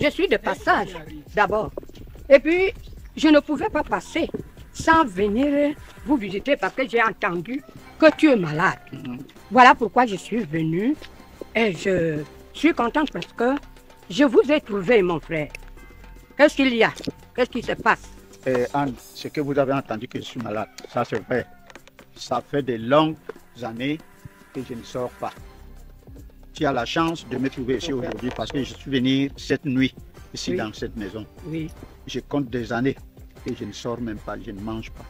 Je suis de passage, d'abord. Et puis, je ne pouvais pas passer sans venir vous visiter parce que j'ai entendu que tu es malade. Voilà pourquoi je suis venue et je suis contente parce que je vous ai trouvé, mon frère. Qu'est-ce qu'il y a? Qu'est-ce qui se passe? Eh, Anne, ce que vous avez entendu que je suis malade, ça c'est vrai. Ça fait de longues années que je ne sors pas. Tu as la chance de me trouver ici aujourd'hui parce que je suis venu cette nuit ici Oui. dans cette maison. Oui. Je compte des années que je ne sors même pas, je ne mange pas.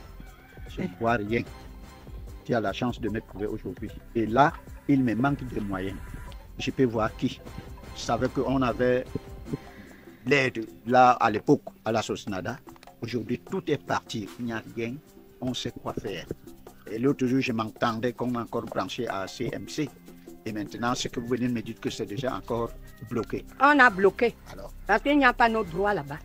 Je ne bois rien. Tu as la chance de me trouver aujourd'hui. Et là, il me manque de moyens. Je peux voir qui. Je savais qu'on avait l'aide là à l'époque à la Sosnada. Aujourd'hui, tout est parti. Il n'y a rien. On sait quoi faire. Et l'autre jour, je m'entendais qu'on a encore branché à CMC. Et maintenant, ce que vous venez de me dire que c'est déjà encore bloqué. On a bloqué Alors, parce qu'il n'y a pas nos droits là-bas.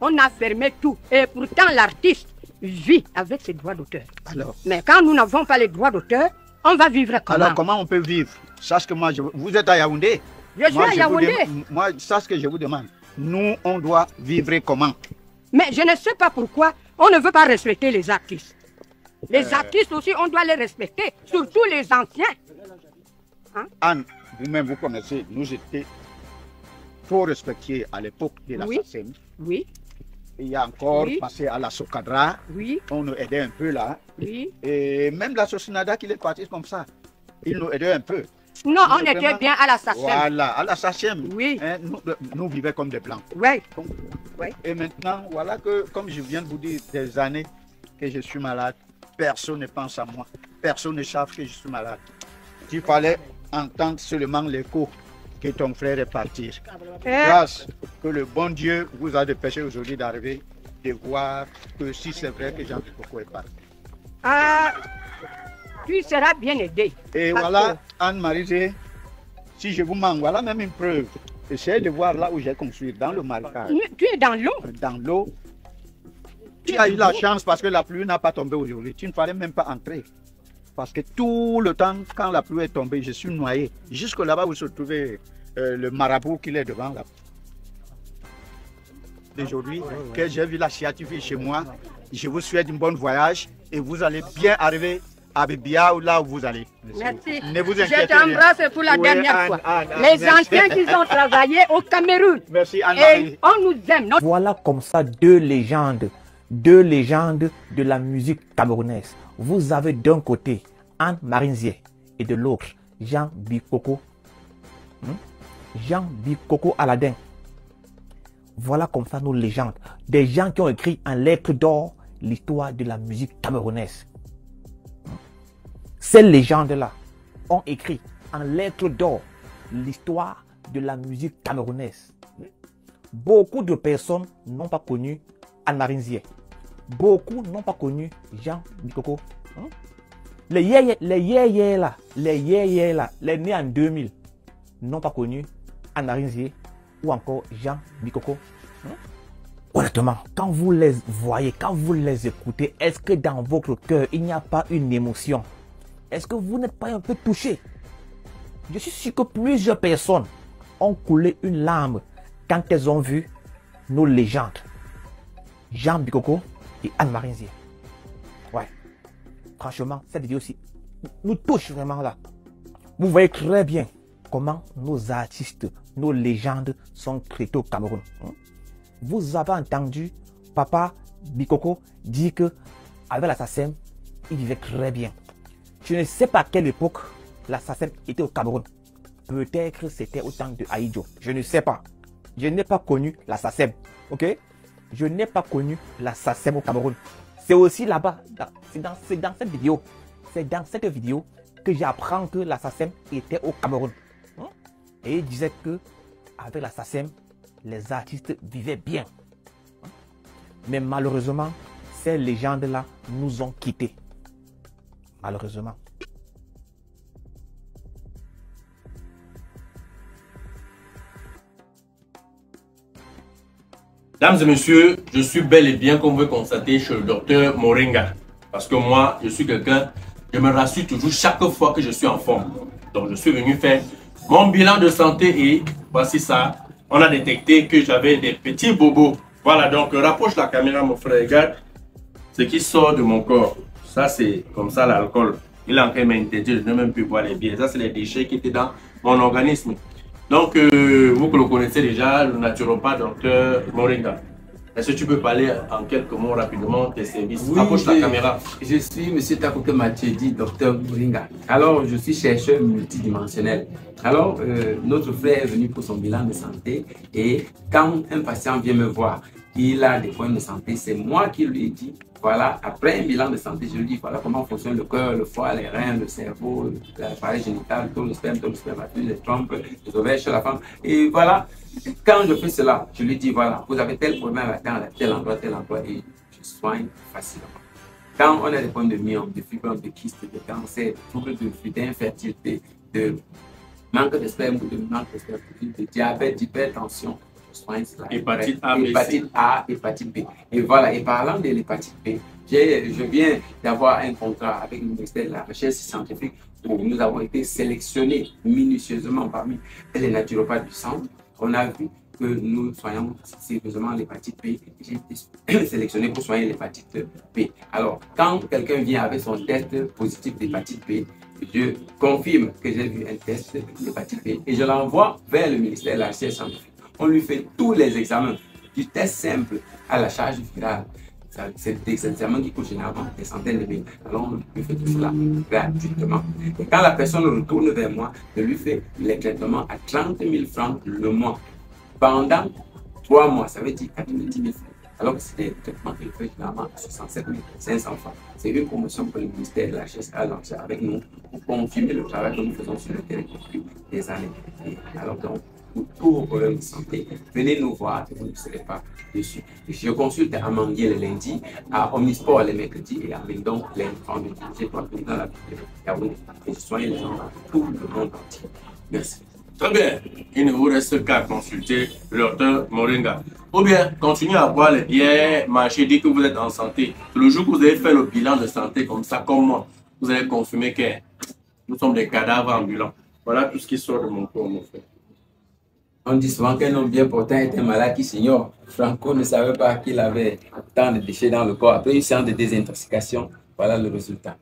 On a fermé tout. Et pourtant, l'artiste vit avec ses droits d'auteur. alors, Mais quand nous n'avons pas les droits d'auteur, on va vivre comment? Alors comment on peut vivre? Sache que moi, je- vous êtes à Yaoundé. Je suis Moi, à Yaoundé. dem- moi, ça, ce que je vous demande. Nous, on doit vivre comment? Mais je ne sais pas pourquoi on ne veut pas respecter les artistes. Les Euh. artistes aussi, on doit les respecter, surtout les anciens. Anne, vous-même, vous connaissez, nous étions trop respectés à l'époque de la Oui. Oui, Il y a encore Oui. passé à la Socadra. oui, On nous aidait un peu là. oui. Et même la Sosinada qui est partie comme ça, il nous aidait un peu. Non, on était vraiment- bien à la SACEM. Voilà, à la SACEM. Oui. hein, nous, nous vivions comme des blancs. Oui, Et maintenant, voilà que, comme je viens de vous dire, des années que je suis malade, personne ne pense à moi. Personne ne sait que je suis malade. Il fallait entendre seulement l'écho que ton frère est parti. Eh, Grâce que le bon Dieu vous a dépêché aujourd'hui d'arriver, de voir que si c'est vrai que Jean Kikoko est parti. ah, tu seras bien aidé. Et voilà, Anne-Marie, si je vous manque, voilà même une preuve. Essayez de voir là où j'ai construit, dans le marécage. Tu es dans l'eau. dans l'eau. Tu as eu la chance parce que la pluie n'a pas tombé aujourd'hui. Tu ne fallait même pas entrer. Parce que tout le temps, quand la pluie est tombée, je suis noyé. Jusque là-bas où se trouvait euh, le marabout qui est devant là. Aujourd'hui, que j'ai vu la sciatique chez moi, je vous souhaite un bon voyage et vous allez bien arriver à Bibia ou là où vous allez. Merci. Ne vous Je inquiétez t'embrasse pour la Oui, dernière Anne, fois. Anne, Anne, les merci. anciens qui ont travaillé au Cameroun. Merci. Et on nous aime. Notre Voilà comme ça deux légendes, deux légendes de la musique camerounaise. Vous avez d'un côté Anne Marinzier et de l'autre Jean Bikoko. Hmm? Jean Bikoko Aladin. Voilà comme ça nos légendes. Des gens qui ont écrit en lettres d'or l'histoire de la musique camerounaise. Hmm? Ces légendes-là ont écrit en lettres d'or l'histoire de la musique camerounaise. Beaucoup de personnes n'ont pas connu Anne-Marie Nzier. Beaucoup n'ont pas connu Jean Bikoko. Hein? Les yéyé, les là, les yéyé là, les nés en 2000 n'ont pas connu Anne-Marie Nzier ou encore Jean Bikoko. Hein? Honnêtement, quand vous les voyez, quand vous les écoutez, est-ce que dans votre cœur, il n'y a pas une émotion? Est-ce que vous n'êtes pas un peu touché? Je suis sûr que plusieurs personnes ont coulé une larme quand elles ont vu nos légendes. Jean Bikoko et Anne-Marie Nzier. Ouais. Franchement, cette vidéo aussi nous touche vraiment là. Vous voyez très bien comment nos artistes, nos légendes sont traitées au Cameroun. hein? Vous avez entendu Papa Bikoko dire que avec la SACEM, il vivait très bien. Je ne sais pas à quelle époque la SACEM était au Cameroun. Peut-être c'était au temps de Aïdjo. Je ne sais pas. Je n'ai pas connu la SACEM. Ok? Je n'ai pas connu la au Cameroun. C'est aussi là-bas. C'est dans, cette vidéo. C'est dans cette vidéo que j'apprends que la était au Cameroun. Hein? Et il disait que avec la les artistes vivaient bien. Hein? Mais malheureusement, ces légendes-là nous ont quittés. Malheureusement. Mesdames et messieurs, je suis bel et bien, comme vous constater, chez le docteur Moringa. Parce que moi, je suis quelqu'un, je me rassure toujours chaque fois que je suis en forme. Donc, je suis venu faire mon bilan de santé et voici ça. on a détecté que j'avais des petits bobos. Voilà, donc rapproche la caméra, mon frère. Regarde ce qui sort de mon corps. Ça, c'est comme ça l'alcool. Il est en train de m'interdire de ne même plus boire les bières. Ça, c'est les déchets qui étaient dans mon organisme. Donc, euh, vous que le connaissez déjà, le naturopathe docteur Moringa. Est-ce que tu peux parler en quelques mots rapidement tes services? Oui, Approche la caméra. Je suis M. Takoke Matiedi, docteur Moringa. Alors, je suis chercheur multidimensionnel. Alors, euh, notre frère est venu pour son bilan de santé et quand un patient vient me voir, il a des problèmes de santé, c'est moi qui lui ai dit, voilà, après un bilan de santé, je lui dis, voilà comment fonctionne le cœur, le foie, les reins, le cerveau, l'appareil génital, tout le sperme, tout le spermatozoïde, les trompes, les ovaires chez la femme. Et voilà, quand je fais cela, je lui dis, voilà, vous avez tel problème à tel, endroit, tel endroit, et je soigne facilement. Quand on a des problèmes de myome, de fibrome, de kyste, de cancer, de troubles de d'infertilité, de manque de sperme ou de manque de sperme, de diabète, d'hypertension. Hépatite A, hépatite A, hépatite B. Et voilà, et parlant de l'hépatite B, j'ai- je viens d'avoir un contrat avec le ministère de la Recherche scientifique où nous avons été sélectionnés minutieusement parmi les naturopathes du centre. On a vu que nous soignons sérieusement l'hépatite B. J'ai été sélectionné pour soigner l'hépatite B. Alors, quand quelqu'un vient avec son test positif d'hépatite B, je confirme que j'ai vu un test d'hépatite B et je l'envoie vers le ministère de la Recherche scientifique. On lui fait tous les examens, du test simple à la charge virale. C'est des examens qui coûtent généralement des centaines de mille. Alors, on lui fait tout cela gratuitement. Et quand la personne retourne vers moi, je lui fais les traitements à 30 000 francs le mois. Pendant trois mois, ça veut dire 90 000 francs. Alors que c'est des traitements qu'il fait généralement à 67 500 francs. C'est une promotion que le ministère de la Chasse a lancée avec nous pour confirmer le travail que nous faisons sur le terrain depuis des années. Alors donc, pour problèmes de santé, venez nous voir et vous ne serez pas déçus. Je consulte à le lundi, à Omnisport le mercredi et à Mendon les vendredis. J'ai pas dans la Yaoundé. Et je soigne les gens tout le monde entier. Merci. Très bien. Il ne vous reste qu'à consulter le docteur Moringa. Ou bien, continuez à boire les bières, marcher, dire que vous êtes en santé. Le jour que vous avez fait le bilan de santé comme ça, comme moi, vous allez confirmer que nous sommes des cadavres ambulants. Voilà tout ce qui sort de mon corps, mon frère. On dit souvent qu'un homme bien portant un malade qui s'ignore. Franco ne savait pas qu'il avait tant de déchets dans le corps. Après une séance de désintoxication, voilà le résultat.